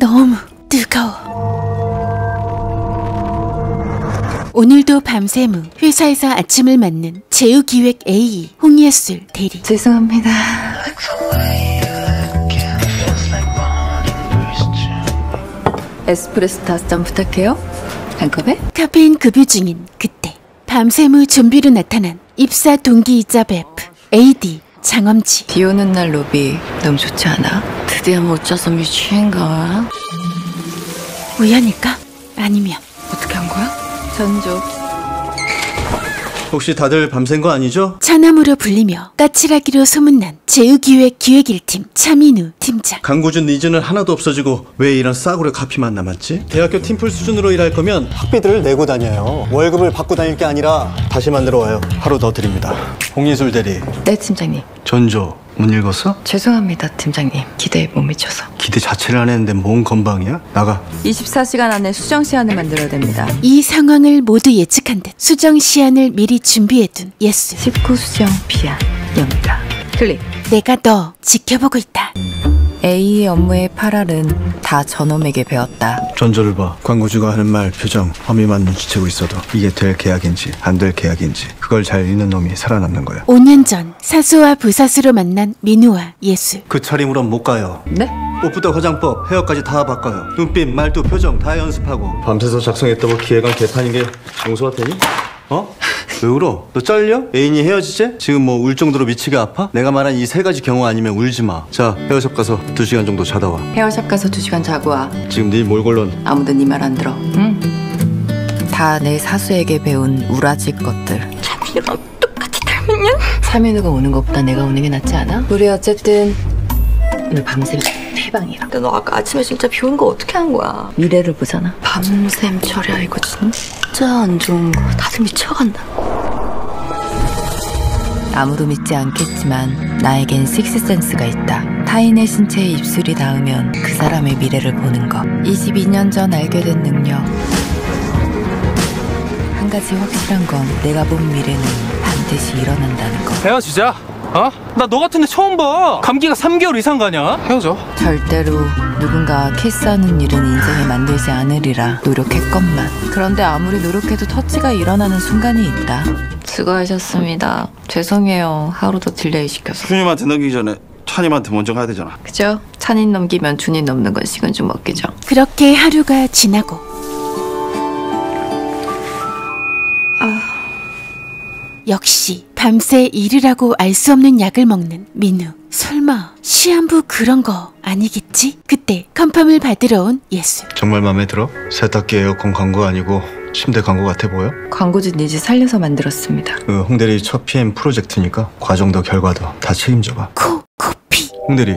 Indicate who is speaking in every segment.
Speaker 1: 너무 뜨거워. 오늘도 후 회사에서 아침을 맞는 제휴기획 A 홍예술 대리.
Speaker 2: 죄송합니다. 에스프레소 다섯 잔 부탁해요. 한 컵에?
Speaker 1: 카페인 급유 중인 그때 후 좀비로 나타난 입사 동기이자 베프 AD 장엄지.
Speaker 2: 비 오는 날 로비 너무 좋지 않아?
Speaker 3: 드디어 못 자서 미친가?
Speaker 1: 우연일까? 아니면
Speaker 2: 어떻게 한 거야? 전조.
Speaker 4: 혹시 다들 밤샌 거 아니죠?
Speaker 1: 차남으로 불리며 까칠하기로 소문난 제휴기획 기획 1팀 차민우 팀장.
Speaker 4: 강구준 니즈는 하나도 없어지고 왜 이런 싸구려 카피만 남았지? 대학교 팀플 수준으로 일할 거면 학비들을 내고 다녀요. 월급을 받고 다닐 게 아니라 다시 만들어 와요. 하루 더 드립니다. 홍예술 대리,
Speaker 2: 네 팀장님.
Speaker 4: 전조 못 읽었어?
Speaker 2: 죄송합니다 팀장님. 기대에 못 미쳐서.
Speaker 4: 기대 자체를 안 했는데 뭔 건방이야? 나가.
Speaker 2: 24시간 안에 수정 시안을 만들어야 됩니다.
Speaker 1: 이 상황을 모두 예측한 듯 수정 시안을 미리 준비해둔 예술.
Speaker 2: 19 수정 비안 영가. 클릭.
Speaker 1: 내가 너 지켜보고 있다.
Speaker 2: A의 업무의 8알은 다 저놈에게 배웠다.
Speaker 4: 전조를 봐. 광고주가 하는 말, 표정, 험의만 눈치채고 있어도 이게 될 계약인지 안 될 계약인지 그걸 잘 읽는 놈이 살아남는 거야.
Speaker 1: 5년 전 사수와 부사수로 만난 민우와 예술.
Speaker 4: 그 차림으론 못 가요.
Speaker 2: 네?
Speaker 4: 옷부터 화장법, 헤어까지 다 바꿔요. 눈빛, 말투, 표정 다 연습하고. 밤새서 작성했다고 기획안 개판인 게 용서가 되니? 어? 왜 울어? 너 잘려? 애인이 헤어지재? 지금 뭐 울 정도로 미치게 아파? 내가 말한 이 세 가지 경우 아니면 울지 마. 자, 헤어샵 가서 두 시간 정도 자다 와.
Speaker 2: 헤어샵 가서 2시간 자고 와.
Speaker 4: 지금 네 몰골론
Speaker 2: 아무도 네 말 안 들어. 응? 다 내 사수에게 배운 우라질 것들.
Speaker 3: 차민우랑 똑같이 닮았냐?
Speaker 2: 차민우가 오는 것보다 내가 오는 게 낫지 않아? 우리 어쨌든 오늘 밤샘 해방이야.
Speaker 3: 근데 너 아까 아침에 진짜 비 오는 거 어떻게 한 거야?
Speaker 2: 미래를 보잖아.
Speaker 3: 밤샘 처리야 이거 진짜 안 좋은 거 다들 미쳐간다
Speaker 2: 아무도 믿지 않겠지만 나에겐 식스센스가 있다. 타인의 신체에 입술이 닿으면 그 사람의 미래를 보는 것. 22년 전 알게 된 능력. 한 가지 확실한 건 내가 본 미래는 반드시 일어난다는 것.
Speaker 5: 헤어지자. 어? 나 너 같은 애 처음 봐. 감기가 3개월 이상 가냐? 헤어져.
Speaker 2: 절대로 누군가 키스하는 일은 인생에 만들지 않으리라 노력했건만. 그런데 아무리 노력해도 터치가 일어나는 순간이 있다.
Speaker 3: 수고하셨습니다 죄송해요 하루 더 delay 시켜서
Speaker 6: 주님한테 넘기기 전에 차님한테 먼저 가야 되잖아.
Speaker 3: 그죠? 찬인 넘기면 준인 넘는 건 식은 죽 먹기죠
Speaker 1: 그렇게 하루가 지나고 역시 밤새 일을 하고 알 수 없는 약을 먹는 민우. 설마 시한부 그런 거 아니겠지? 그때 confirm을 받으러 온 예술.
Speaker 4: 정말 마음에 들어? 세탁기 에어컨 광고 아니고 침대 광고 같아 보여?
Speaker 2: 광고주 니즈 살려서 만들었습니다.
Speaker 4: 그 홍대리 첫 PM 프로젝트니까 과정도 결과도 다 책임져봐.
Speaker 1: 코, 코피.
Speaker 4: 홍대리.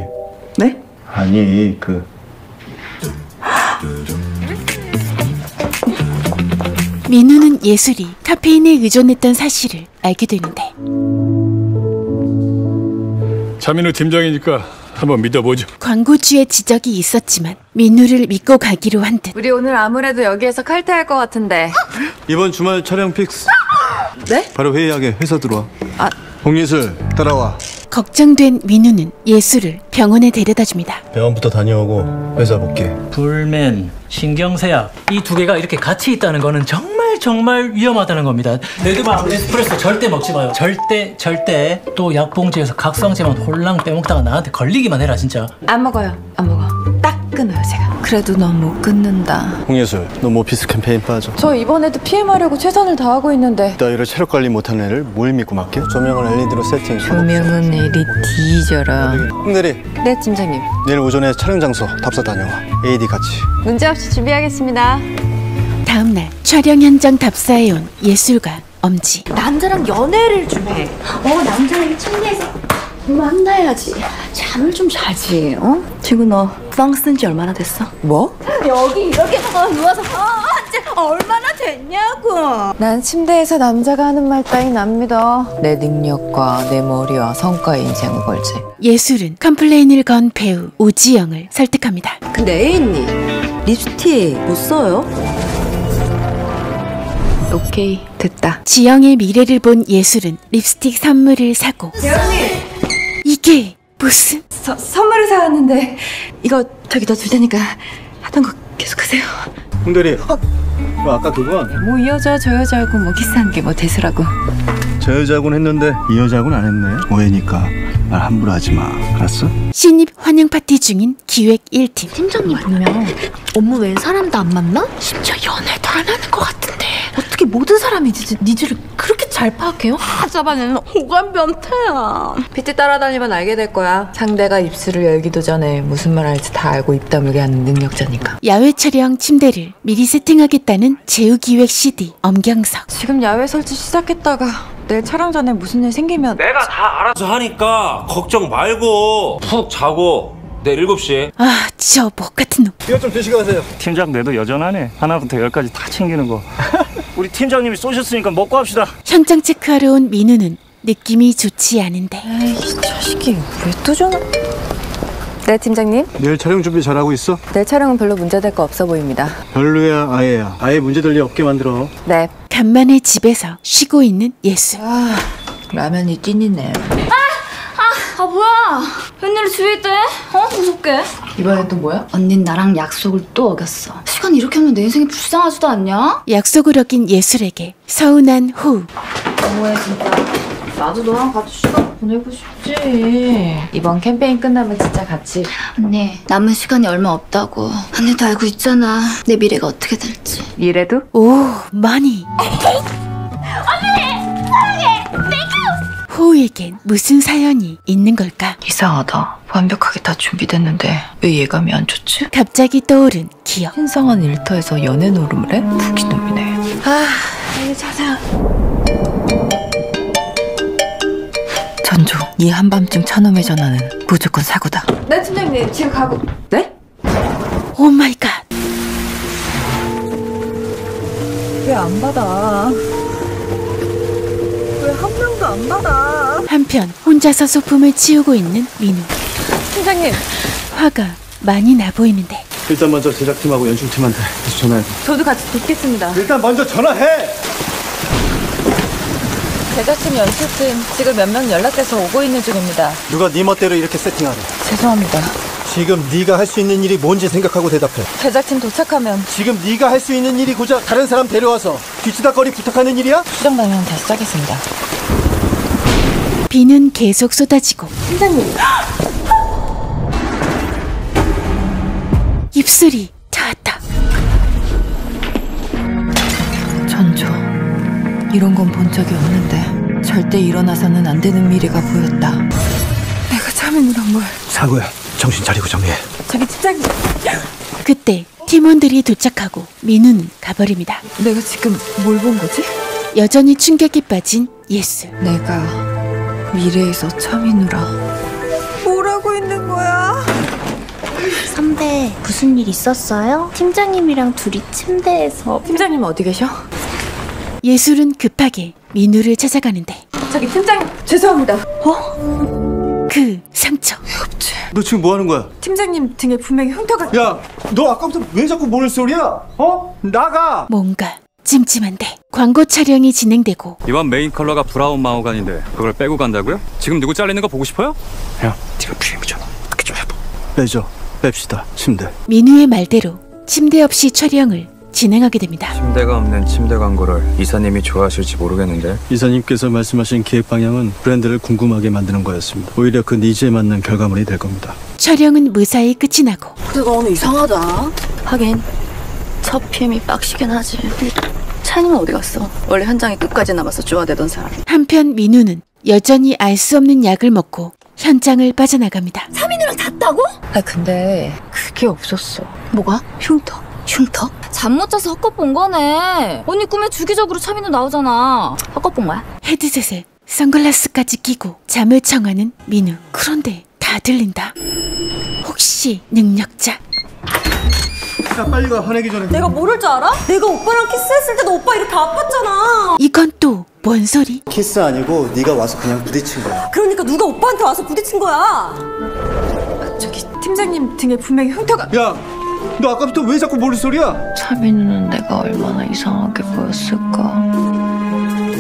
Speaker 2: 네?
Speaker 4: 아니 그
Speaker 1: 민우는 예술이 카페인에 의존했던 사실을 알게 되는데
Speaker 7: 차민우 팀장이니까 한번 믿어보죠.
Speaker 1: 광고주의 지적이 있었지만 민우를 믿고 가기로 한 듯.
Speaker 2: 우리 오늘 아무래도 여기에서 칼퇴할 것 같은데.
Speaker 4: 이번 주말 촬영 fix.
Speaker 2: 네?
Speaker 4: 바로 회의하게 회사 들어와.
Speaker 2: 아.
Speaker 4: 홍예술 따라와.
Speaker 1: 걱정된 민우는 예술을 병원에 데려다 줍니다.
Speaker 4: 병원부터 다녀오고 회사 볼게.
Speaker 8: 불맨, 신경쇠약 이 두 개가 이렇게 같이 있다는 거는 정말 정말 위험하다는 겁니다. 레드밤, 에스프레소 절대 먹지 마요. 절대 절대 또 약봉지에서 각성제만 홀랑 빼먹다가 나한테 걸리기만 해라 진짜.
Speaker 2: 안 먹어요. 안 먹어. 딱 끊어요 제가. 그래도 넌 못 끊는다.
Speaker 4: 홍예술, 너 모피스 캠페인 빠져.
Speaker 2: 저 이번에도 PM하려고 최선을 다하고 있는데.
Speaker 4: 너희를 체력 관리 못하는 애를 뭘 믿고 맡겨? 조명을 LED로 세팅.
Speaker 2: 조명은 내리 뒤져라.
Speaker 4: 홍대리,
Speaker 2: 네 팀장님.
Speaker 4: 내일 오전에 촬영 장소 답사 다녀와. AD 같이.
Speaker 2: 문제 없이 준비하겠습니다.
Speaker 1: 다음날 촬영 현장 답사에 온 예술가 엄지.
Speaker 3: 남자랑 연애를 좀 해 어 남자에게 침대에서 만나야지 잠을 좀 자지 어? 지금 너뻥쓴지 얼마나 됐어?
Speaker 2: 뭐?
Speaker 3: 여기 이렇게 어, 누워서 어, 이제 얼마나 됐냐고
Speaker 2: 난 침대에서 남자가 하는 말 따윈 안 믿어. 내 능력과 내 머리와 성과에 인생을 걸지.
Speaker 1: 예술은 complain을 건 배우 오지영을 설득합니다.
Speaker 3: 근데 애인님 립스틱 못 써요?
Speaker 2: 오케이 됐다.
Speaker 1: 지영의 미래를 본 예술은 립스틱 선물을 사고. 이게 무슨?
Speaker 3: 서, 선물을 사왔는데 이거 저기 넣어줄 테니까 하던 거 계속하세요.
Speaker 4: 홍대리 뭐 아까 그건
Speaker 2: 뭐 이 여자 저 여자하고 뭐 키스한 게 뭐 대수라고.
Speaker 4: 저 여자하고는 했는데 이 여자하고는 안 했네 오해니까 말 함부로 하지 마 알았어?
Speaker 1: 신입 환영 파티 중인 기획 1팀
Speaker 9: 팀장님 보면 업무 외에 사람도 안 만나? 심지어 연애도 안 하는 것 같은데 어떻게 모든 사람이 needs, needs를 그렇게 잘 파악해요?
Speaker 3: 잡아내는 오감 변태야.
Speaker 2: PT 따라다니면 알게 될 거야. 상대가 입술을 열기도 전에 무슨 말 할지 다 알고 입 다물게 하는 능력자니까.
Speaker 1: 야외 촬영 침대를 미리 세팅하겠다는 제휴기획 CD 엄경석
Speaker 2: 지금 야외 설치 시작했다가 내일 촬영 전에 무슨 일 생기면
Speaker 10: 내가 다 알아서 하니까 걱정 말고 푹 자고 내일 7시
Speaker 1: 아저 목 같은 놈
Speaker 4: 이거 좀 드시고 가세요.
Speaker 5: 팀장 내도 여전하네. 하나부터 열까지 다 챙기는 거. 우리 팀장님이 쏘셨으니까 먹고 합시다.
Speaker 1: 현장 체크하러 온 민우는 느낌이 좋지 않은데.
Speaker 2: 에이 자식이 왜 또 전화? 네 팀장님?
Speaker 4: 내일 촬영 준비 잘하고 있어?
Speaker 2: 내일 촬영은 별로 문제될 거 없어 보입니다.
Speaker 4: 별로야 아예야. 아예 문제될 일 없게 만들어.
Speaker 2: 네.
Speaker 1: 간만에 집에서 쉬고 있는 예수.
Speaker 2: 아, 라면이 찐이네
Speaker 9: 아 뭐야? 웬일로 있대? 어? 무섭게?
Speaker 2: 이번엔 또 뭐야?
Speaker 9: 언닌 나랑 약속을 또 어겼어. 시간 이렇게 하면 내 인생이 불쌍하지도 않냐?
Speaker 1: 약속을 어긴 예술에게 서운한 호흡
Speaker 9: 뭐해 진짜. 나도 너랑 같이 시간 보내고 싶지.
Speaker 2: 이번 캠페인 끝나면 진짜 같이.
Speaker 9: 언니 남은 시간이 얼마 없다고. 언니도 알고 있잖아. 내 미래가 어떻게 될지.
Speaker 2: 이래도?
Speaker 1: 오 많이 호우에겐 무슨 사연이 있는 걸까
Speaker 2: 이상하다 완벽하게 다 준비됐는데 왜 예감이 안 좋지?
Speaker 1: 갑자기 떠오른 기억
Speaker 2: 신성한 일터에서 연애 노름을 해? 무기놈이네 아 빨리 자자 전조 이 한밤중 천음의 전화는 무조건 사고다
Speaker 3: 네 팀장님 지금 가고. 네?
Speaker 1: oh my god
Speaker 3: 왜 안 받아? 안 받아?
Speaker 1: 한편 혼자서 소품을 치우고 있는 민우.
Speaker 3: 팀장님.
Speaker 1: 화가 많이 나 보이는데.
Speaker 4: 일단 먼저 제작팀하고 연출팀한테 전화해
Speaker 3: 저도 같이 돕겠습니다.
Speaker 4: 일단 먼저 전화해!
Speaker 2: 제작팀 연출팀 지금 몇 명 연락돼서 오고 있는 중입니다.
Speaker 4: 누가 네 멋대로 이렇게 세팅하래?
Speaker 2: 죄송합니다.
Speaker 4: 지금 네가 할 수 있는 일이 뭔지 생각하고 대답해.
Speaker 2: 제작팀 도착하면
Speaker 4: 지금 네가 할 수 있는 일이 고작 다른 사람 데려와서 뒤치다거리 부탁하는 일이야?
Speaker 2: 수정당면 다시 짜겠습니다
Speaker 1: 비는 계속 쏟아지고 입술이 닿았다.
Speaker 2: 전조 이런 건 본 적이 없는데 절대 일어나서는 안 되는 미래가 보였다. 내가 차민우랑 뭘
Speaker 4: 사고야. 정신 차리고 정리해.
Speaker 3: 저기 팀장님.
Speaker 1: 그때 팀원들이 도착하고 민우는 가버립니다.
Speaker 2: 내가 지금 뭘 본 거지?
Speaker 1: 여전히 충격에 빠진 예수.
Speaker 2: 내가 미래에서 차민우랑
Speaker 3: 뭐라고 있는 거야?
Speaker 9: 선배 무슨 일 있었어요? 팀장님이랑 둘이 침대에서
Speaker 3: 팀장님 어디 계셔?
Speaker 1: 예술은 급하게 민우를 찾아가는데
Speaker 3: 저기 팀장님 죄송합니다.
Speaker 1: 그 상처
Speaker 4: 너 지금 뭐 하는 거야?
Speaker 3: 팀장님 등에 분명히 흉터가.
Speaker 4: 야 너 아까부터 왜 자꾸 모를 소리야? 어? 나가
Speaker 1: 뭔가 찜찜한데. 광고 촬영이 진행되고.
Speaker 11: 이번 메인 컬러가 brown 마호가니인데 그걸 빼고 간다고요? 지금 누구 잘리는 거 보고 싶어요?
Speaker 4: 형 네가 PM이잖아 어떻게 좀 해봐. 빼죠 뺍시다 침대.
Speaker 1: 민우의 말대로 침대 없이 촬영을 진행하게 됩니다.
Speaker 11: 침대가 없는 침대 광고를 이사님이 좋아하실지 모르겠는데.
Speaker 4: 이사님께서 말씀하신 기획 방향은 브랜드를 궁금하게 만드는 거였습니다. 오히려 그 니즈에 맞는 결과물이 될 겁니다.
Speaker 1: 촬영은 무사히 끝이 나고.
Speaker 3: 그가 오늘 이상하다.
Speaker 9: 하긴 첫 PM이 빡시긴 하지 찬이는 어디 갔어? 원래 현장에 끝까지 남아서 좋아되던 사람
Speaker 1: 한편 민우는 여전히 알 수 없는 약을 먹고 현장을 빠져나갑니다.
Speaker 9: 차민우랑 잤다고?
Speaker 2: 아 근데 그게 없었어
Speaker 9: 뭐가? 흉터 흉터? 잠 못 자서 헛것 본 거네 언니 꿈에 주기적으로 차민우 나오잖아 헛것 본 거야?
Speaker 1: 헤드셋에 선글라스까지 끼고 잠을 청하는 민우. 그런데 다 들린다. 혹시 능력자?
Speaker 4: 야 빨리 가 화내기 전에
Speaker 3: 내가 모를 줄 알아? 내가 오빠랑 키스했을 때도 오빠 이렇게 아팠잖아.
Speaker 1: 이건 또 뭔 소리?
Speaker 4: 키스 아니고 네가 와서 그냥 부딪힌 거야
Speaker 3: 그러니까 누가 오빠한테 와서 부딪힌 거야. 저기 팀장님 등에 분명히 흉터가.
Speaker 4: 야 너 아까부터 왜 자꾸 모를 소리야?
Speaker 2: 차민우는 내가 얼마나 이상하게 보였을까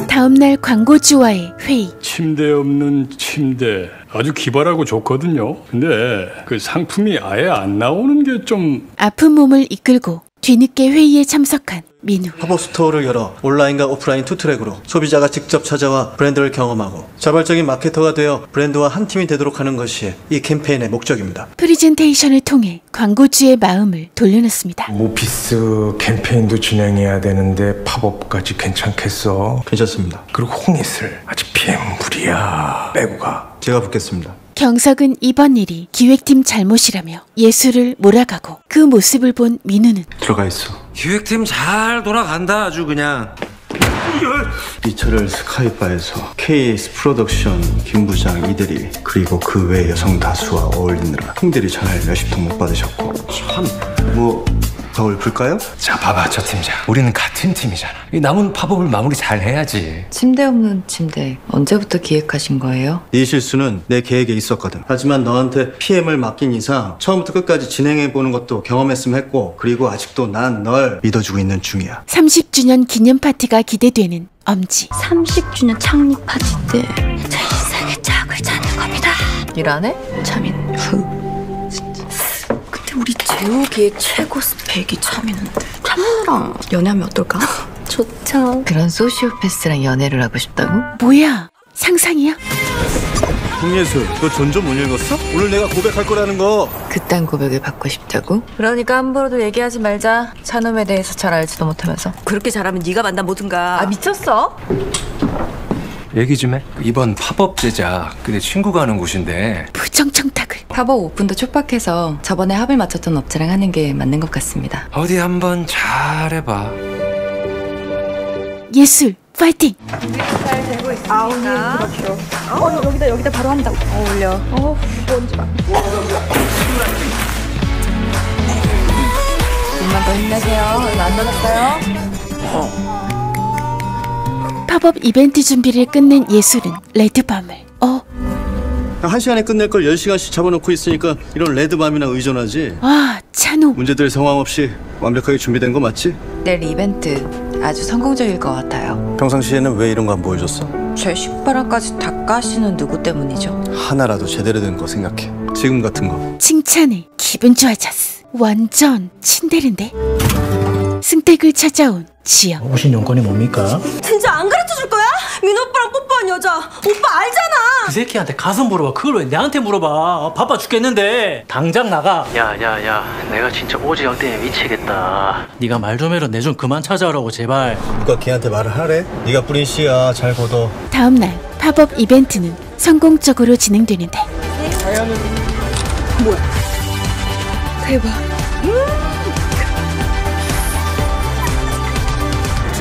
Speaker 1: 다음날 광고주와의 회의.
Speaker 7: 침대 없는 침대 아주 기발하고 좋거든요. 근데 그 상품이 아예 안 나오는 게 좀
Speaker 1: 아픈 몸을 이끌고 뒤늦게 회의에 참석한 민우.
Speaker 4: pop-up store를 열어 온라인과 오프라인 two track으로 소비자가 직접 찾아와 브랜드를 경험하고 자발적인 marketer가 되어 브랜드와 한 팀이 되도록 하는 것이 이 캠페인의 목적입니다.
Speaker 1: 프리젠테이션을 통해 광고주의 마음을 돌려놓습니다.
Speaker 12: 모피스 캠페인도 진행해야 되는데 pop-up까지 괜찮겠어?
Speaker 4: 괜찮습니다.
Speaker 12: 그리고 홍예술 아직 PM 무리야. 빼고 가.
Speaker 4: 제가 붙겠습니다.
Speaker 1: 경석은 이번 일이 기획팀 잘못이라며 예술을 몰아가고 그 모습을 본 민우는
Speaker 4: 들어가 있어.
Speaker 10: 기획팀 잘 돌아간다 아주 그냥.
Speaker 4: 이 차를 sky bar에서 KS 프로덕션 김 부장 이대리 그리고 그 외 여성 다수와 어울리느라 홍대리 전화를 몇십 통 못 받으셨고. 참뭐 거울 불까요?
Speaker 12: 자 봐봐 저 팀장 우리는 같은 팀이잖아 이 남은 pop-up을 마무리 잘 해야지
Speaker 2: 침대 없는 침대 언제부터 기획하신 거예요?
Speaker 4: 이 실수는 내 계획에 있었거든. 하지만 너한테 PM을 맡긴 이상 처음부터 끝까지 진행해 보는 것도 경험했으면 했고 그리고 아직도 난 널 믿어주고 있는 중이야.
Speaker 1: 30주년 기념 파티가 기대되는 엄지.
Speaker 3: 30주년 창립 파티 때제 인생의 짝을 찾는 겁니다.
Speaker 2: 일안 해?
Speaker 3: 재욱이의 최고 스펙이 차민인데 차민이랑 연애하면 어떨까? 좋죠.
Speaker 2: 그런 소시오패스랑 연애를 하고 싶다고?
Speaker 1: 뭐야? 상상이야?
Speaker 4: 홍예술, 너 전좀 못 읽었어? 오늘 내가 고백할 거라는 거.
Speaker 2: 그딴 고백을 받고 싶다고?
Speaker 13: 그러니까 함부로도 얘기하지 말자. 찬음에 대해서 잘 알지도 못하면서.
Speaker 3: 그렇게 잘하면 네가 만나 보든가.
Speaker 13: 아 미쳤어?
Speaker 12: 얘기 좀 해. 이번 팝업 제작 그 내 친구가 하는 곳인데
Speaker 1: 부정청탁을.
Speaker 2: 팝업 오픈도 촉박해서 저번에 합을 맞췄던 업체랑 하는 게 맞는 것 같습니다.
Speaker 12: 어디 한번 잘 해봐.
Speaker 1: 예술 파이팅!
Speaker 3: 아 언니 그렇죠. 어 여기다 여기다 바로 한다고. 어울려. 어 뭔지 막.
Speaker 13: 좀만 더 힘내세요. 얼마 안 남았어요.
Speaker 1: 팝업 이벤트 준비를 끝낸 예술은 레드밤을. 어,
Speaker 4: 한 시간에 끝낼 걸 10시간씩 잡아놓고 있으니까 이런 레드밤이나 의존하지.
Speaker 1: 아, 찬호.
Speaker 4: 문제될 상황 없이 완벽하게 준비된 거 맞지?
Speaker 2: 내일 이벤트 아주 성공적일 것 같아요.
Speaker 4: 평상시에는 왜 이런 거 안 보여줬어?
Speaker 2: 제 식바람까지 다 까시는 누구 때문이죠?
Speaker 4: 하나라도 제대로 된 거 생각해. 지금 같은 거.
Speaker 1: 칭찬에 기분 좋아졌어. 완전 츤데렌데? 승택을 찾아온 지영.
Speaker 8: 오신 용건이 뭡니까?
Speaker 3: 진짜 안 가르쳐 줄 거야? 민호 오빠랑 뽀뽀한 여자 오빠 알잖아.
Speaker 8: 그 새끼한테 가서 물어봐. 그걸 왜 내한테 물어봐? 어, 바빠 죽겠는데. 당장 나가. 야야 야, 내가 진짜 오지영 때문에 미치겠다. 네가 말 좀 해라. 내 좀 그만 찾아오라고 제발.
Speaker 4: 누가 걔한테 말을 하래? 네가 뿌린 씨야. 잘 거둬.
Speaker 1: 다음 날 팝업 이벤트는 성공적으로 진행되는데
Speaker 3: 대박.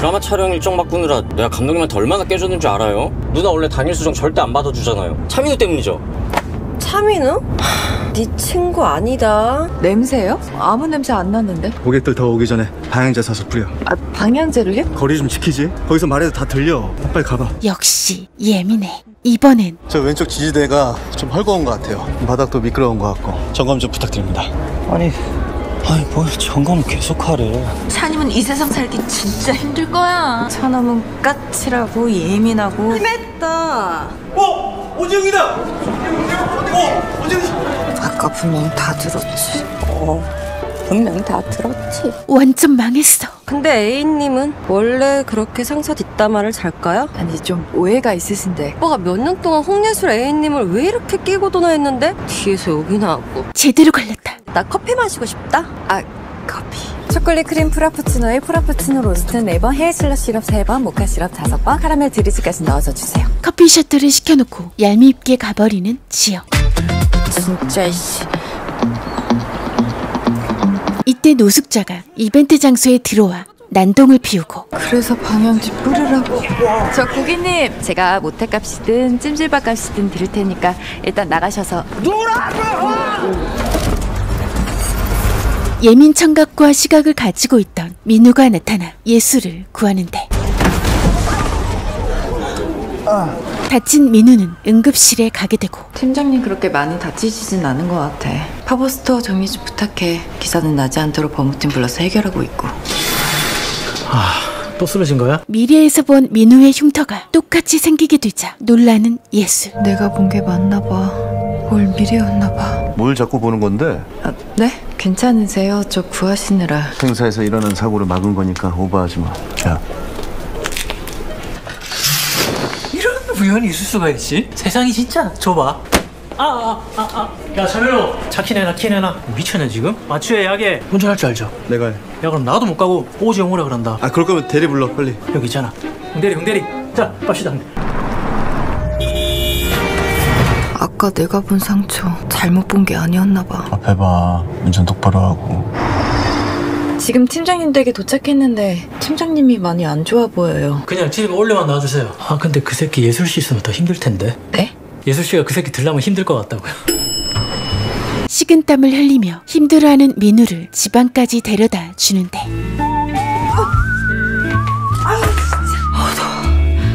Speaker 5: 드라마 촬영 일정 바꾸느라 내가 감독님한테 얼마나 깨졌는 줄 알아요? 누나 원래 당일 수정 절대 안 받아주잖아요. 차민우 때문이죠.
Speaker 3: 차민우? 네 친구 아니다.
Speaker 13: 냄새요? 아무 냄새 안 났는데.
Speaker 4: 고객들 더 오기 전에 방향제 사서 뿌려.
Speaker 13: 아 방향제를요?
Speaker 4: 거리 좀 지키지. 거기서 말해도 다 들려. 빨리 가봐.
Speaker 1: 역시 예민해. 이번엔
Speaker 4: 저 왼쪽 지지대가 좀 헐거운 것 같아요. 바닥도 미끄러운 것 같고 점검 좀 부탁드립니다.
Speaker 5: 아니, 아니 뭘 점검을 계속 하래.
Speaker 3: 찬이면 이 세상 살기 진짜 힘들 거야.
Speaker 13: 차놈은 까칠하고 예민하고.
Speaker 3: 했다.
Speaker 4: 어, 오지영이다. 어, 오지영.
Speaker 3: 아까 분명 다 들었지. 어, 분명 다 들었지.
Speaker 1: 완전 망했어.
Speaker 3: 근데 A님은 원래 그렇게 상사 뒷담화를 잘까요?
Speaker 13: 아니 좀 오해가 있으신데.
Speaker 3: 오빠가 몇 년 동안 홍예술 A님을 왜 이렇게 끼고 도나 했는데 뒤에서 욕이나 하고
Speaker 1: 제대로 걸렸다.
Speaker 3: 나 커피 마시고 싶다?
Speaker 13: 아 커피. 초콜릿 크림 프라푸치노에 프라푸치노 로스트 4번, 헤이즐넛 시럽 3번, 모카 시럽 5번, 카라멜 drizzle까지 넣어서 주세요.
Speaker 1: 커피 셔틀을 시켜놓고 얄밉게 가버리는 지영.
Speaker 3: 진짜 씨.
Speaker 1: 이때 노숙자가 이벤트 장소에 들어와 난동을 피우고
Speaker 13: 그래서 방향제 뿌리라고. 저 고객님, 제가 모텔값이든 찜질밥값이든 드릴 테니까 일단 나가셔서
Speaker 1: 예민한 청각과 시각을 가지고 있던 민우가 나타나 예술을 구하는데 다친 민우는 응급실에 가게 되고
Speaker 2: 팀장님 그렇게 많이 다치시진 않은 것 같아. 팝업스토어 정리 좀 부탁해. 기사는 나지 않도록 법무팀 불러서 해결하고 있고.
Speaker 8: 또 쓰러진 거야?
Speaker 1: 미래에서 본 민우의 흉터가 똑같이 생기게 되자 놀라는 예술.
Speaker 2: 내가 본 게 맞나 봐. 올 미래였나 봐.
Speaker 4: 뭘 자꾸 보는 건데?
Speaker 2: 아, 네? 괜찮으세요? 저 구하시느라.
Speaker 4: 행사에서 일어난 사고를 막은 거니까 오버하지 마. 야,
Speaker 8: 이런 우연이 있을 수가 있지? 세상이 진짜 좁아. 아, 아, 아, 아. 야, 차면호. 차 키내나, 키내나. 미쳤네, 지금? 마취에 약에 운전할 줄 알죠?
Speaker 4: 내가 해.
Speaker 8: 야, 그럼 나도 못 가고 오지 오라 그런다.
Speaker 4: 아 그럴 거면 대리 불러 빨리.
Speaker 8: 여기 있잖아. 홍대리, 홍대리. 자, 갑시다.
Speaker 2: 아까 내가 본 상처 잘못 본 게 아니었나 봐.
Speaker 4: 앞에 봐. 운전 똑바로 하고.
Speaker 2: 지금 팀장님 댁에 도착했는데 팀장님이 많이 안 좋아 보여요.
Speaker 8: 그냥 집에 올려만 놔주세요. 아, 근데 그 새끼 예술 씨 있으면 더 힘들 텐데.
Speaker 2: 네?
Speaker 8: 예술 씨가 그 새끼 들라면 힘들 것 같다고요.
Speaker 1: 식은땀을 흘리며 힘들어하는 민우를 지방까지 데려다 주는데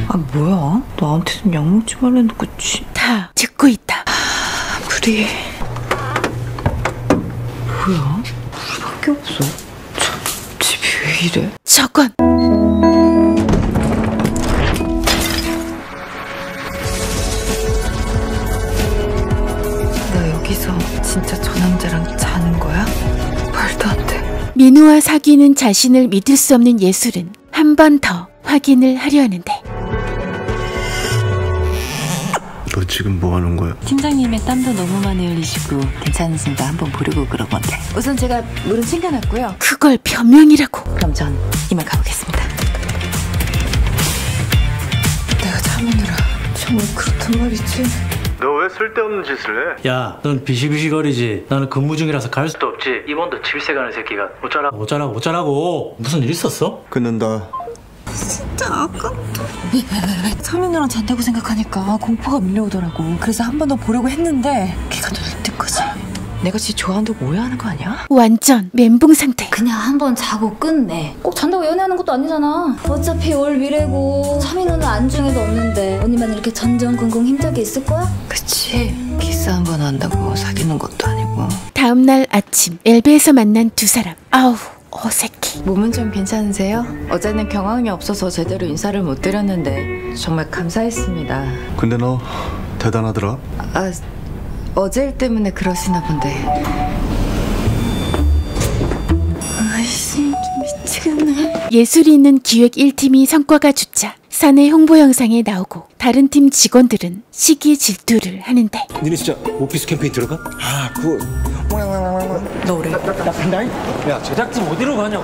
Speaker 2: 아 뭐야? 나한테는 약 먹지 말라놓고 지.
Speaker 1: 다 듣고 있다.
Speaker 2: 물이 뭐야? 물밖에 없어. 참, 집이 왜 이래?
Speaker 1: 저건
Speaker 2: 나 여기서 진짜 저 남자랑 자는 거야? 말도 안 돼.
Speaker 1: 민우와 사귀는 자신을 믿을 수 없는 예술은 한 번 더 확인을 하려 하는데
Speaker 4: 너 지금 뭐 하는 거야?
Speaker 2: 팀장님의 땀도 너무 많이 흘리시고 괜찮으신가 한번 보려고 그런 건데. 우선 제가 물은 챙겨놨고요.
Speaker 1: 그걸 변명이라고
Speaker 2: 그럼 전 이만 가보겠습니다. 내가 참느라 정말 그렇단 말이지.
Speaker 4: 너 왜 쓸데없는 짓을 해?
Speaker 8: 야, 넌 비시비시거리지. 나는 근무 중이라서 갈 수도 없지. 이번도 질세 가는 새끼가 어쩌라고 어쩌라고 어쩌라고. 무슨 일 있었어?
Speaker 4: 끊는다.
Speaker 3: 진짜 아깝다. 서민우랑 잔다고 생각하니까 공포가 밀려오더라고. 그래서 한 번 더 보려고 했는데 걔가 눈을 뜬 거지.
Speaker 2: 내가 지 좋아한다고 오해하는 거 아니야?
Speaker 1: 완전 멘붕 상태.
Speaker 9: 그냥 한 번 자고 끝내. 꼭 잔다고 연애하는 것도 아니잖아. 어차피 올 미래고 서민우는 안중에도 없는데 언니만 이렇게 전전긍긍 힘 적이 있을 거야?
Speaker 2: 그치. 키스 한 번 한다고 사귀는 것도 아니고.
Speaker 1: 다음 날 아침 엘베에서 만난 두 사람. 아우 어색해.
Speaker 2: 몸은 좀 괜찮으세요? 어제는 경황이 없어서 제대로 인사를 못 드렸는데 정말 감사했습니다.
Speaker 4: 근데 너 대단하더라.
Speaker 2: 아, 어제 일 때문에 그러시나 본데.
Speaker 3: 아이씨 미치겠네.
Speaker 1: 예술이 있는 기획 1팀이 성과가 좋자 사내 홍보 영상에 나오고 다른 팀 직원들은 시기 질투를 하는데
Speaker 10: 니네 진짜 오피스 캠페인 들어가? 아 그거
Speaker 3: 너 우리
Speaker 10: 나 간다 야 제작진 어디로 가냐고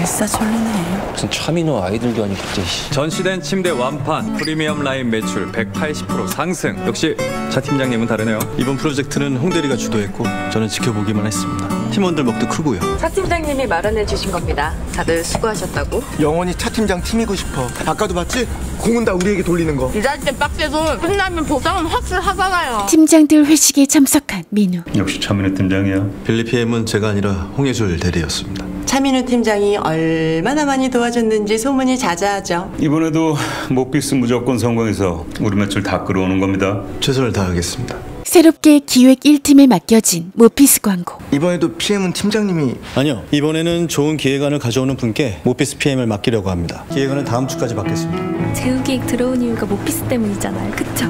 Speaker 3: 일사천리네.
Speaker 11: 무슨 차민호 아이들도 아니고 진짜 전시된 침대 완판 프리미엄 라인 매출 180% 상승 역시 차 팀장님은 다르네요
Speaker 4: 이번 프로젝트는 홍대리가 주도했고 저는 지켜보기만 했습니다. 팀원들 몫도 크고요.
Speaker 2: 차 팀장님이 마련해 주신 겁니다. 다들 수고하셨다 고.
Speaker 14: 영원히 차 팀장 팀이고 싶어. 아까도 봤지? 공은 다 우리에게 돌리는 거.
Speaker 15: 일할 땐 빡세도 끝나면 보상은 확실하잖아요.
Speaker 1: 팀장들 회식에 참석한 민우.
Speaker 7: 역시 차민우 팀장이야.
Speaker 4: PM은 제가 아니라 홍예술 대리였습니다.
Speaker 16: 차민우 팀장이 얼마나 많이 도와줬는지 소문이 자자하죠.
Speaker 7: 이번에도 모피스 무조건 성공해서 우리 매출 다 끌어오는 겁니다.
Speaker 4: 최선을 다하겠습니다.
Speaker 1: 새롭게 기획 1팀에 맡겨진 모피스 광고.
Speaker 14: 이번에도 PM은 팀장님이
Speaker 4: 아니요. 이번에는 좋은 기획안을 가져오는 분께 모피스 PM을 맡기려고 합니다. 기획안은 다음 주까지 받겠습니다.
Speaker 9: 제휴 기획 들어온 이유가 모피스 때문이잖아요. 그쵸?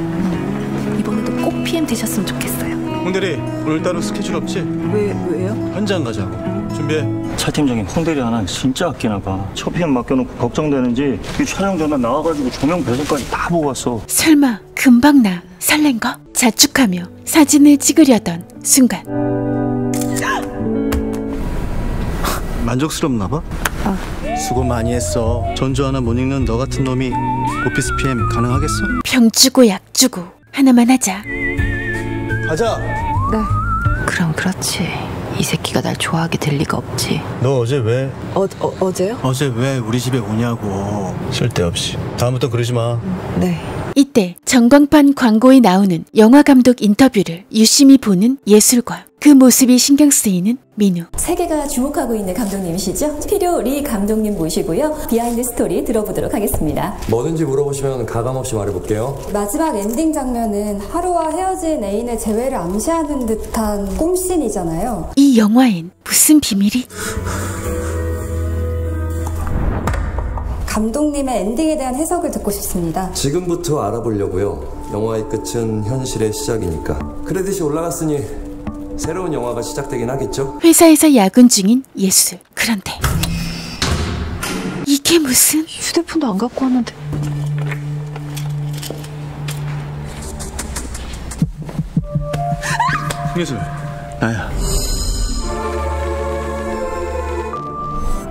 Speaker 9: 이번에도 꼭 PM 되셨으면 좋겠어요.
Speaker 4: 홍대리 오늘 따로 스케줄 없지?
Speaker 3: 왜 왜요?
Speaker 4: 현장 가자고. 준비해.
Speaker 17: 차 팀장님 홍대리 하나 진짜 아끼나 봐. 첫 PM 맡겨놓고 걱정되는지 이 촬영 전에 나와가지고 조명 배송까지 다 보고 왔어.
Speaker 1: 설마 금방 나 설렌 거? 자축하며 사진을 찍으려던 순간
Speaker 4: 만족스럽나 봐? 수고 많이 했어. 전주 하나 못 읽는 너 같은 놈이 오피스 PM 가능하겠어?
Speaker 1: 병 주고 약 주고 하나만 하자.
Speaker 4: 가자.
Speaker 2: 네. 그럼 그렇지. 이 새끼가 날 좋아하게 될 리가 없지.
Speaker 4: 너 어제 왜
Speaker 3: 어, 어 어제요?
Speaker 4: 어제 왜 우리 집에 오냐고. 쓸데없이. 다음부터 그러지 마.
Speaker 3: 네.
Speaker 1: 이때 전광판 광고에 나오는 영화 감독 인터뷰를 유심히 보는 예술과 그 모습이 신경 쓰이는 민우.
Speaker 18: 세계가 주목하고 있는 감독님이시죠? 필요 리 감독님 모시고요. 비하인드 스토리 들어보도록 하겠습니다.
Speaker 19: 뭐든지 물어보시면 가감없이 말해볼게요.
Speaker 18: 마지막 엔딩 장면은 하루와 헤어진 애인의 재회를 암시하는 듯한 꿈씬이잖아요.
Speaker 1: 이 영화엔 무슨 비밀이?
Speaker 18: 감독님의 엔딩에 대한 해석을 듣고 싶습니다.
Speaker 19: 지금부터 알아보려고요. 영화의 끝은 현실의 시작이니까. 크레딧이 올라갔으니 새로운 영화가 시작되긴 하겠죠?
Speaker 1: 회사에서 야근 중인 예술. 그런데 이게 무슨
Speaker 3: 휴대폰도 안 갖고 왔는데.
Speaker 4: 예술 나야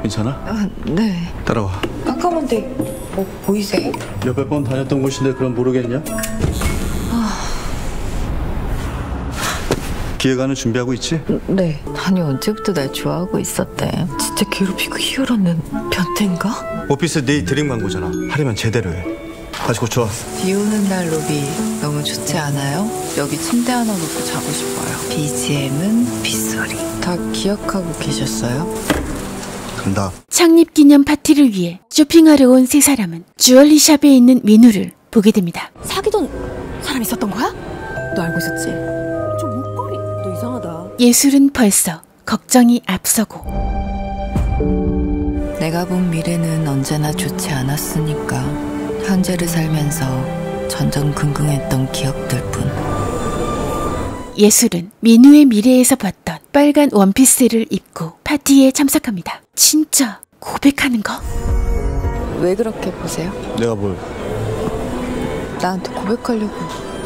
Speaker 4: 괜찮아?
Speaker 2: 아, 네.
Speaker 4: 따라와
Speaker 2: 깜깜한데 뭐 보이세요?
Speaker 4: 몇백 번 다녔던 곳인데 그럼 모르겠냐? 기획안을 준비하고 있지?
Speaker 2: 네. 아니 언제부터 날 좋아하고 있었대? 진짜 괴롭히고 희열하는 변태인가?
Speaker 4: 오피스 네 dream 광고잖아 하려면 제대로 해 다시 고쳐
Speaker 2: 비 오는 날 로비 너무 좋지 않아요? 여기 침대 하나 놓고 자고 싶어요. BGM은 빗소리. 다 기억하고 계셨어요?
Speaker 4: 간다
Speaker 1: 창립 기념 파티를 위해 쇼핑하러 온 세 사람은 주얼리 샵에 있는 민우를 보게 됩니다.
Speaker 3: 사귀던 사람 있었던 거야? 너 알고 있었지? 저 목걸이. 너 이상하다.
Speaker 1: 예술은 벌써 걱정이 앞서고
Speaker 2: 내가 본 미래는 언제나 좋지 않았으니까 현재를 살면서 전전긍긍했던 기억들 뿐.
Speaker 1: 예술은 민우의 미래에서 봤던 빨간 원피스를 입고 파티에 참석합니다. 진짜 고백하는 거?
Speaker 2: 왜 그렇게 보세요?
Speaker 4: 내가 뭘
Speaker 2: 나한테 고백하려고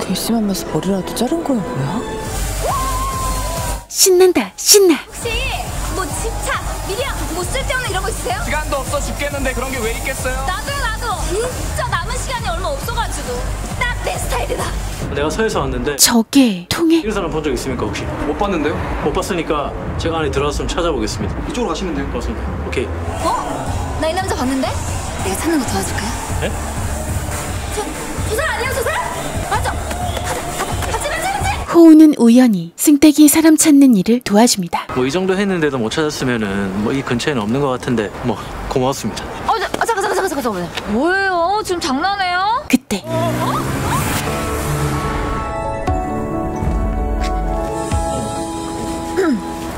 Speaker 2: 결심하면서 머리라도 자른 거야 뭐야?
Speaker 1: 신난다 신나
Speaker 9: 혹시 뭐 집착, 미련, 뭐 쓸데없는 이런 거 있으세요?
Speaker 20: 시간도 없어 죽겠는데 그런 게 왜 있겠어요?
Speaker 9: 나도요 나도 진짜 남은 시간이 얼마 없어가지고 딱 내 스타일이다
Speaker 8: 내가 서에서 왔는데
Speaker 1: 저게 통해?
Speaker 8: 이런 사람 본 적 있습니까 혹시?
Speaker 20: 못 봤는데요?
Speaker 8: 못 봤으니까 제가 안에 들어갔으면 찾아보겠습니다.
Speaker 20: 이쪽으로 가시면 돼요.
Speaker 8: 맞습니다. 오케이.
Speaker 9: 어? 나 이 남자 봤는데? 내가 찾는 거 도와줄까요?
Speaker 8: 네?
Speaker 9: 저, 저 사람 아니에요 저 사람? 맞죠?
Speaker 1: 호우는 우연히 승택이 사람 찾는 일을 도와줍니다.
Speaker 8: 뭐 이 정도 했는데도 못 찾았으면은 뭐 이 근처에는 없는 것 같은데 뭐 고맙습니다.
Speaker 9: 어, 저, 아, 잠깐 잠깐 잠깐 잠깐 뭐예요? 지금 장난해요?
Speaker 1: 그때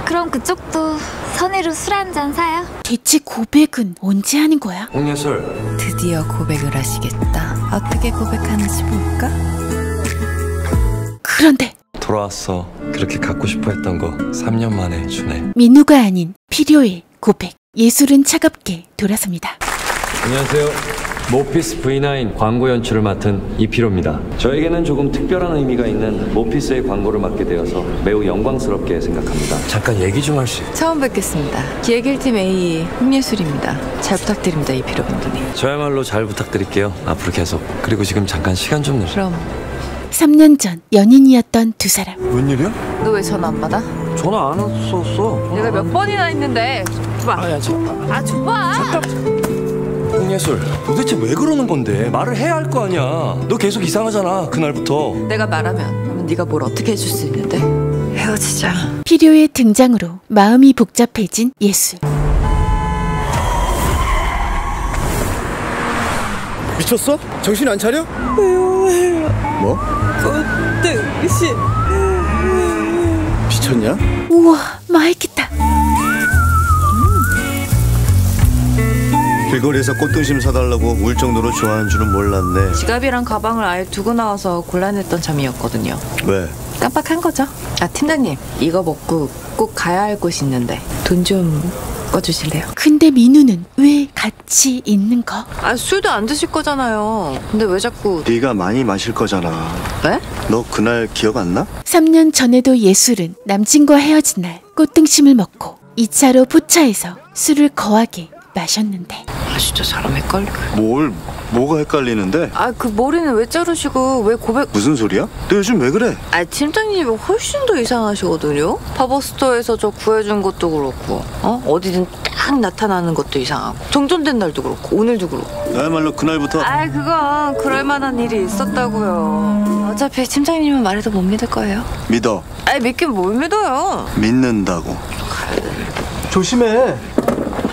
Speaker 9: 그럼 그쪽도 선의로 술 한 잔 사요?
Speaker 1: 대체 고백은 언제 하는 거야?
Speaker 19: 홍예술
Speaker 2: 드디어 고백을 하시겠다. 어떻게 고백하는지 볼까?
Speaker 1: 그런데
Speaker 19: 돌아왔어. 그렇게 갖고 싶어 했던 거 3년 만에 주네.
Speaker 1: 민우가 아닌 필요의 고백. 예술은 차갑게 돌아섭니다.
Speaker 19: 안녕하세요. 모피스 V9 광고 연출을 맡은 이피로입니다. 저에게는 조금 특별한 의미가 있는 모피스의 광고를 맡게 되어서 매우 영광스럽게 생각합니다. 잠깐 얘기 좀 할 수.
Speaker 2: 처음 뵙겠습니다. 기획 1팀 A 홍예술입니다. 잘 부탁드립니다 이피로 감독님.
Speaker 19: 저야말로 잘 부탁드릴게요. 앞으로 계속. 그리고 지금 잠깐 시간 좀 내주세요.
Speaker 2: 그럼
Speaker 1: 3년 전 연인이었던 두 사람.
Speaker 4: 웬일이야?
Speaker 2: 너 왜 전화 안 받아?
Speaker 20: 전화 안 왔었어.
Speaker 13: 내가 몇 번이나 했는데. 줘봐.
Speaker 19: 아야 저.
Speaker 13: 아 줘봐.
Speaker 19: 홍예술 도대체 왜 그러는 건데 말을 해야 할 거 아니야. 너 계속 이상하잖아 그날부터.
Speaker 2: 내가 말하면 그러면 네가 뭘 어떻게 해줄 수 있는데? 헤어지자.
Speaker 1: 필요의 등장으로 마음이 복잡해진 예술.
Speaker 14: 미쳤어? 정신 안 차려? 뭐?
Speaker 2: 꽃등심.
Speaker 14: 미쳤냐?
Speaker 1: 우와, 맛있겠다.
Speaker 4: 길거리에서 꽃등심 사달라고 울 정도로 좋아하는 줄은 몰랐네
Speaker 2: 지갑이랑 가방을 아예 두고 나와서 곤란했던 참이었거든요.
Speaker 4: 왜?
Speaker 2: 깜빡한 거죠. 아 팀장님 이거 먹고 꼭 가야 할 곳이 있는데 돈 좀 꺼주실래요?
Speaker 1: 근데 민우는 왜 같이 있는 거?
Speaker 2: 아 술도 안 드실 거잖아요. 근데 왜 자꾸
Speaker 4: 네가 많이 마실 거잖아
Speaker 2: 왜?
Speaker 4: 너 그날 기억 안 나?
Speaker 1: 3년 전에도 예술은 남친과 헤어진 날 꽃등심을 먹고 2차로 포차에서 술을 거하게 마셨는데
Speaker 2: 아 진짜 사람 헷갈려.
Speaker 4: 뭘 뭐가 헷갈리는데?
Speaker 2: 아 그 머리는 왜 자르시고 왜 고백?
Speaker 4: 무슨 소리야? 너 요즘 왜 그래?
Speaker 2: 아 팀장님이 훨씬 더 이상하시거든요. 파버스토어에서 저 구해준 것도 그렇고, 어 어디든 딱 나타나는 것도 이상하고, 정전된 날도 그렇고, 오늘도 그렇고.
Speaker 4: 나야말로 그날부터
Speaker 2: 아 그건 그럴 만한 일이 있었다고요. 어차피 팀장님은 말해도 못 믿을 거예요.
Speaker 4: 믿어
Speaker 2: 아 믿긴 뭘 믿어요.
Speaker 4: 믿는다고
Speaker 14: 조심해.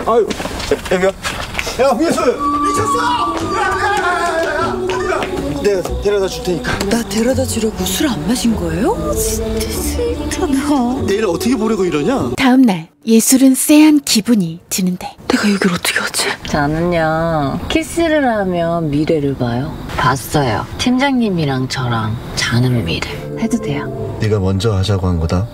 Speaker 14: 아유, 여기야. 야, 홍예술! 미쳤어! 내가 데려다 줄 테니까.
Speaker 3: 나 데려다 주려고 술 안 마신 거예요? 진짜 싫잖아.
Speaker 14: 내일 어떻게 보내고 이러냐?
Speaker 1: 다음 날 예술은 쎄한 기분이 드는데
Speaker 3: 내가 여길 어떻게 하지? 저는요 키스를 하면 미래를 봐요. 봤어요. 팀장님이랑 저랑 자는 미래. 해도 돼요.
Speaker 4: 네가 먼저 하자고 한 거다.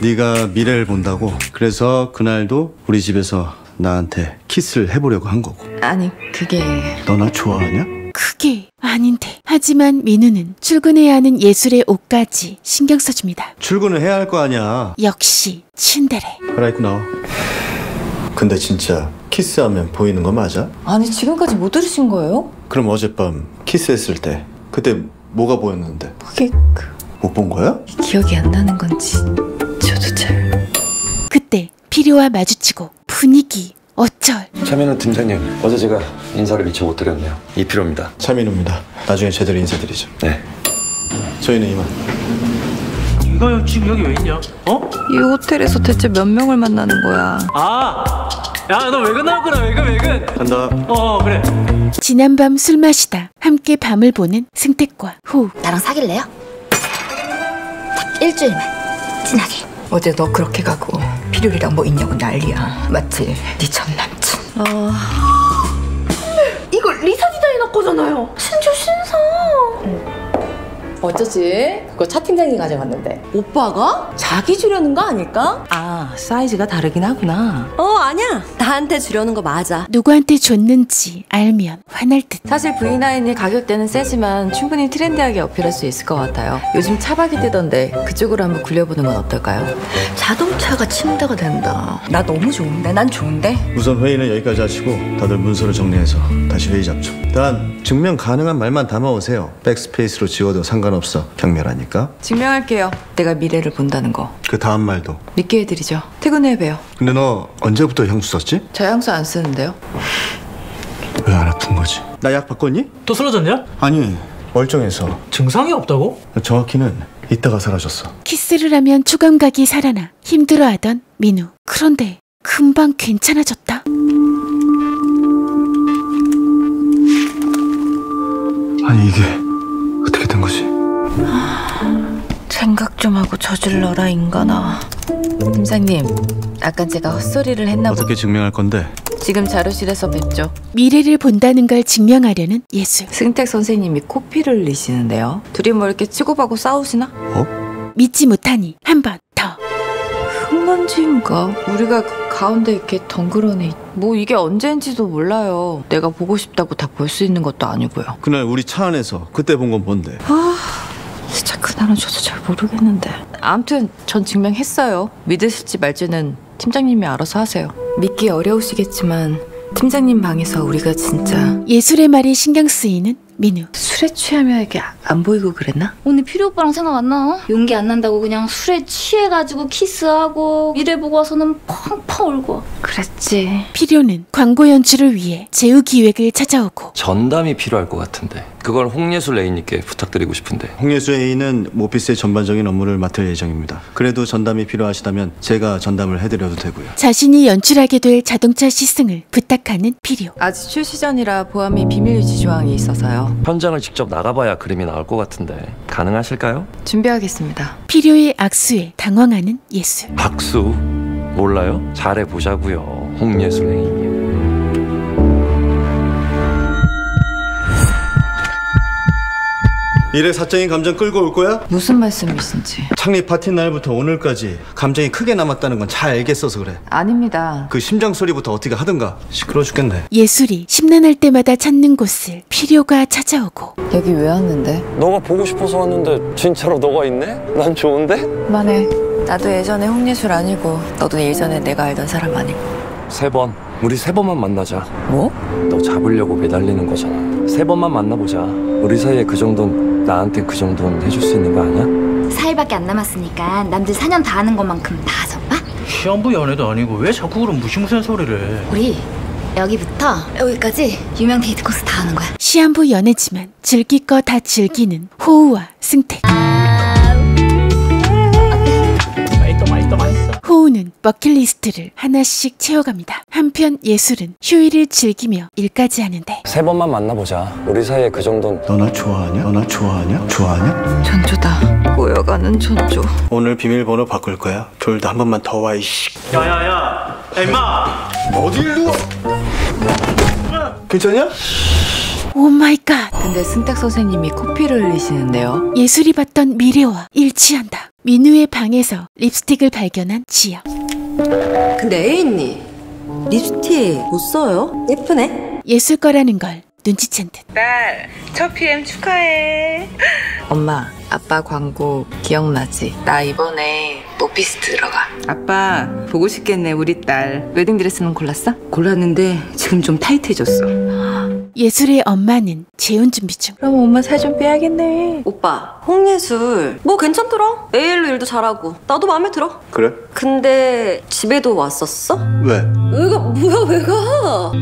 Speaker 4: 네가 미래를 본다고. 그래서 그날도 우리 집에서 나한테 키스를 해보려고 한 거고.
Speaker 2: 아니 그게
Speaker 4: 너 나 좋아하냐?
Speaker 1: 그게 아닌데 하지만 민우는 출근해야 하는 예술의 옷까지 신경 써줍니다.
Speaker 4: 출근을 해야 할 거 아니야.
Speaker 1: 역시 친데레.
Speaker 4: 갈아입고 나와. 근데 진짜 키스하면 보이는 거 맞아?
Speaker 2: 아니 지금까지 못 들으신 거예요?
Speaker 4: 그럼 어젯밤 키스했을 때 그때 뭐가 보였는데?
Speaker 2: 그게
Speaker 4: 못본 거야?
Speaker 2: 기억이 안 나는 건지
Speaker 1: 피료와 마주치고 분위기 어쩔.
Speaker 19: 차민우 팀장님, 어제 제가 인사를 미처 못 드렸네요. 이필호입니다.
Speaker 4: 차민우입니다. 나중에 제대로 인사드리죠.
Speaker 19: 네.
Speaker 4: 저희는 이만.
Speaker 8: 이거 지금 여기 왜 있냐? 어?
Speaker 2: 이 호텔에서 대체 몇 명을 만나는 거야?
Speaker 8: 아, 야 너 외근 나왔구나 외근 외근.
Speaker 4: 간다.
Speaker 8: 어 그래.
Speaker 1: 지난 밤 술 마시다 함께 밤을 보는 승택과 호우.
Speaker 9: 나랑 사귈래요? 딱 일주일만 진하게
Speaker 3: 어제 너 그렇게 가고 필요리랑 뭐 있냐고 난리야. 맞지? 네전 남친.
Speaker 15: 어... 이거 리사 디자이너 거잖아요. 신주 신상.
Speaker 16: 어쩌지? 그거 차 팀장님 가져갔는데. 오빠가? 자기 주려는 거 아닐까?
Speaker 3: 아 사이즈가 다르긴 하구나.
Speaker 16: 어, 아니야. 나한테 주려는 거 맞아.
Speaker 1: 누구한테 줬는지 알면 화날 듯.
Speaker 2: 사실 V9이 가격대는 세지만 충분히 트렌디하게 어필할 수 있을 것 같아요. 요즘 차박이 뜨던데 그쪽으로 한번 굴려보는 건 어떨까요?
Speaker 3: 자동차가 침대가 된다. 나 너무 좋은데? 난 좋은데?
Speaker 4: 우선 회의는 여기까지 하시고 다들 문서를 정리해서 다시 회의 잡죠. 단 증명 가능한 말만 담아오세요. 백스페이스로 지워도 상관 없어. 경멸하니까.
Speaker 2: 증명할게요. 내가 미래를 본다는 거.
Speaker 4: 그 다음 말도.
Speaker 2: 믿게 해드리죠. 퇴근 후에 봬요.
Speaker 4: 근데 너 언제부터 향수 썼지?
Speaker 2: 저 향수 안 쓰는데요.
Speaker 4: 왜 안 아픈 거지? 나 약 바꿨니?
Speaker 8: 또 쓰러졌냐?
Speaker 4: 아니 멀쩡해서.
Speaker 8: 증상이 없다고?
Speaker 4: 정확히는 이따가 사라졌어.
Speaker 1: 키스를 하면 추감각이 살아나 힘들어하던 민우. 그런데 금방 괜찮아졌다.
Speaker 4: 아니 이게 어떻게 된 거지?
Speaker 2: 생각 좀 하고 저질러라 인간아. 팀장님, 아까 제가 헛소리를 했나 보.
Speaker 4: 어떻게 증명할 건데?
Speaker 2: 지금 자료실에서 뵙죠.
Speaker 1: 미래를 본다는 걸 증명하려는 예술.
Speaker 2: 승택 선생님이 코피를 흘리시는데요. 둘이 뭐 이렇게 치고받고 싸우시나?
Speaker 1: 믿지 못하니 한 번 더.
Speaker 2: 흙먼지인가? 우리가 그 가운데 이렇게 덩그러니 뭐 이게 언제인지도 몰라요. 내가 보고 싶다고 다 볼 수 있는 것도 아니고요.
Speaker 4: 그날 우리 차 안에서 그때 본 건 뭔데?
Speaker 2: 아 진짜 그날은 저도 잘 모르겠는데. 아무튼 전 증명했어요. 믿으실지 말지는 팀장님이 알아서 하세요. 믿기 어려우시겠지만 팀장님 방에서 우리가 진짜
Speaker 1: 예술의 말이 신경 쓰이는 민우.
Speaker 2: 술에 취하면 이게 안 보이고 그랬나?
Speaker 9: 언니 필요 오빠랑 생각 안 나? 용기 안 난다고 그냥 술에 취해가지고 키스하고 미래 보고 와서는 펑펑 울고
Speaker 2: 그랬지
Speaker 1: 필요는 광고 연출을 위해 제휴 기획을 찾아오고
Speaker 19: 전담이 필요할 것 같은데 그걸 홍예술 레이님께 부탁드리고 싶은데
Speaker 4: 홍예수 A는 모피스의 전반적인 업무를 맡을 예정입니다. 그래도 전담이 필요하시다면 제가 전담을 해드려도 되고요.
Speaker 1: 자신이 연출하게 될 자동차 시승을 부탁하는 필요.
Speaker 2: 아직 출시 전이라 보안이 비밀 유지 조항이 있어서요
Speaker 19: 현장을 직접 나가봐야 그림이 나올 것 같은데 가능하실까요?
Speaker 2: 준비하겠습니다
Speaker 1: 필요의 악수에 당황하는 예술.
Speaker 19: 박수 몰라요? 잘해 보자고요 홍예술 레이님
Speaker 4: 이래 사적인 감정 끌고 올 거야?
Speaker 2: 무슨 말씀이신지
Speaker 4: 창립 파티 날부터 오늘까지 감정이 크게 남았다는 건 잘 알겠어서 그래.
Speaker 2: 아닙니다
Speaker 4: 그 심장 소리부터 어떻게 하든가 시끄러 죽겠네.
Speaker 1: 예술이 심란할 때마다 찾는 곳을 필요가 찾아오고
Speaker 2: 여기 왜 왔는데?
Speaker 19: 너가 보고 싶어서 왔는데 진짜로 너가 있네? 난 좋은데?
Speaker 2: 그만해 나도 예전에 홍예술 아니고 너도 예전에 내가 알던 사람 아니고
Speaker 19: 세 번. 우리 세 번만 만나자.
Speaker 2: 뭐?
Speaker 19: 너 잡으려고 매달리는 거잖아. 세 번만 만나보자. 우리 사이에 그 정도는 나한테 그 정도는 해줄 수 있는 거 아니야?
Speaker 9: 4일밖에 안 남았으니까 남들 4년 다 하는 것만큼 다 오빠
Speaker 8: 시한부 연애도 아니고 왜 자꾸 그런 무시무시한 소리를 해?
Speaker 9: 우리 여기부터 여기까지 유명 데이트 코스 다 하는 거야
Speaker 1: 시한부 연애지만 즐길 거 다 즐기는 호우와 승택. 호우는 버킷리스트를 하나씩 채워갑니다. 한편 예술은 휴일을 즐기며 일까지 하는데
Speaker 19: 세 번만 만나보자. 우리 사이에 그 정도는
Speaker 4: 너나 좋아하냐? 너나 좋아하냐? 좋아하냐?
Speaker 2: 전조다. 모여가는 전조.
Speaker 4: 오늘 비밀번호 바꿀 거야. 졸도 한 번만 더 와 이씨.
Speaker 17: 야야야 인마 어딜 누워
Speaker 4: 괜찮냐?
Speaker 1: Oh my God.
Speaker 2: 근데 승택 선생님이 코피를 흘리시는데요.
Speaker 1: 예술이 봤던 미래와 일치한다. 민우의 방에서 립스틱을 발견한 지영.
Speaker 21: 근데 애인니 립스틱 못 써요? 예쁘네.
Speaker 1: 예술 거라는 걸 눈치챈 듯.
Speaker 22: 딸, 첫 PM 축하해.
Speaker 2: 엄마, 아빠 광고 기억나지? 나 이번에 모피스 들어가.
Speaker 22: 아빠, 보고 싶겠네, 우리 딸.
Speaker 2: 웨딩드레스는 골랐어?
Speaker 22: 골랐는데 지금 좀 타이트해졌어.
Speaker 1: 예술의 엄마는 재혼 준비 중.
Speaker 2: 그럼 엄마 살 좀 빼야겠네.
Speaker 21: 오빠, 홍예술 뭐 괜찮더라. 내일로 일도 잘하고 나도 마음에 들어.
Speaker 4: 그래?
Speaker 21: 근데 집에도 왔었어?
Speaker 4: 왜?
Speaker 21: 왜가 뭐야 왜가?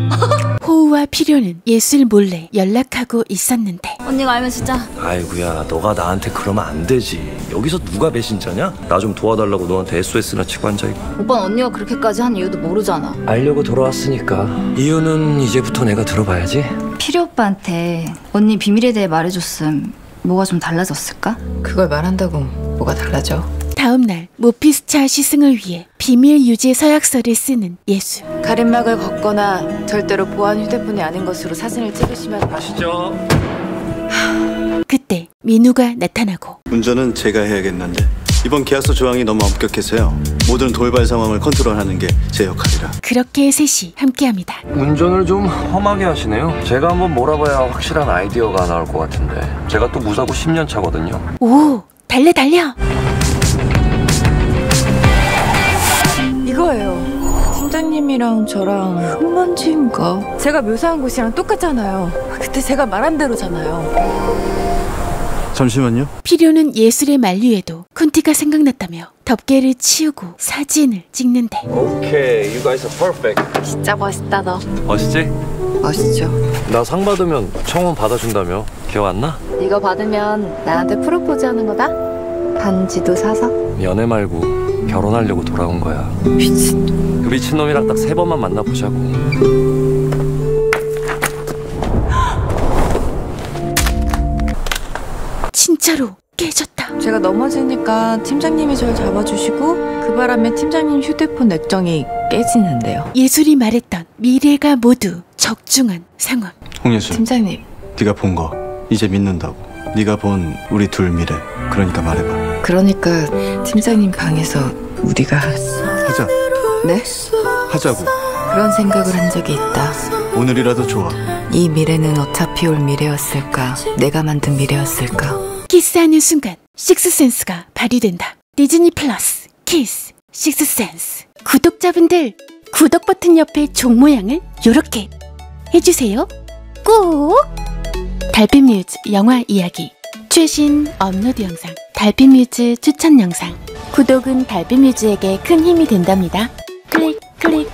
Speaker 1: 호우와 필요는 예술 몰래 연락하고 있었는데
Speaker 9: 언니가 알면 진짜
Speaker 19: 아이고야, 너가 나한테 그러면 안 되지. 여기서 누가 배신자냐? 나 좀 도와달라고 너한테 SOS나 치고 앉아있고.
Speaker 9: 오빠는 언니가 그렇게까지 한 이유도 모르잖아.
Speaker 19: 알려고 돌아왔으니까. 이유는 이제부터 내가 들어봐야지.
Speaker 9: 필요 오빠한테 언니 비밀에 대해 말해줬음 뭐가 좀 달라졌을까?
Speaker 2: 그걸 말한다고 뭐가 달라져?
Speaker 1: 다음 날 모피스차 시승을 위해 비밀 유지 서약서를 쓰는 예술.
Speaker 2: 가림막을 걷거나 절대로 보안 휴대폰이 아닌 것으로 사진을 찍으시면
Speaker 19: 아시죠?
Speaker 1: 그때 민우가 나타나고
Speaker 4: 운전은 제가 해야겠는데 이번 계약서 조항이 너무 엄격해서요. 모든 돌발 상황을 컨트롤하는 게 제 역할이라.
Speaker 1: 그렇게 셋이 함께합니다.
Speaker 19: 운전을 좀 험하게 하시네요. 제가 한번 몰아봐야 확실한 아이디어가 나올 것 같은데. 제가 또 무사고 10년 차거든요.
Speaker 1: 오 달려 달려.
Speaker 2: 이거예요. 팀장님이랑 저랑 흙먼지인가? 제가 묘사한 곳이랑 똑같잖아요. 그때 제가 말한 대로잖아요.
Speaker 4: 잠시만요.
Speaker 1: 필요는 예술의 만류에도 쿤티가 생각났다며 덮개를 치우고 사진을 찍는데
Speaker 19: 오케이, you guys are perfect.
Speaker 2: 진짜 멋있다 너.
Speaker 19: 멋있지?
Speaker 2: 멋있죠.
Speaker 19: 나 상 받으면 청혼 받아준다며. 기억 안 나?
Speaker 2: 이거 받으면 나한테 프로포즈 하는 거다? 반지도 사서?
Speaker 19: 연애 말고 결혼하려고 돌아온 거야.
Speaker 2: 미친.
Speaker 19: 그 미친놈이랑 딱 세 번만 만나보자고.
Speaker 1: 진짜로 깨졌다.
Speaker 2: 제가 넘어지니까 팀장님이 저를 잡아주시고 그 바람에 팀장님 휴대폰 액정이 깨지는데요.
Speaker 1: 예술이 말했던 미래가 모두 적중한 상황.
Speaker 4: 홍예술.
Speaker 2: 팀장님.
Speaker 4: 네가 본 거 이제 믿는다고. 네가 본 우리 둘 미래. 그러니까 말해봐.
Speaker 2: 그러니까 팀장님 방에서 우리가
Speaker 4: 하자.
Speaker 2: 네?
Speaker 4: 하자고.
Speaker 2: 그런 생각을 한 적이 있다.
Speaker 4: 오늘이라도 좋아.
Speaker 2: 이 미래는 어차피 올 미래였을까? 내가 만든 미래였을까?
Speaker 1: 키스하는 순간 sixth sense가 발휘된다. 디즈니 플러스 키스 식스센스 구독자분들 구독 버튼 옆에 종 모양을 요렇게 해주세요. 꼭 달빛뮤즈 영화 이야기 최신 업로드 영상 달빛뮤즈 추천 영상 구독은 달빛뮤즈에게 큰 힘이 된답니다. 클릭 클릭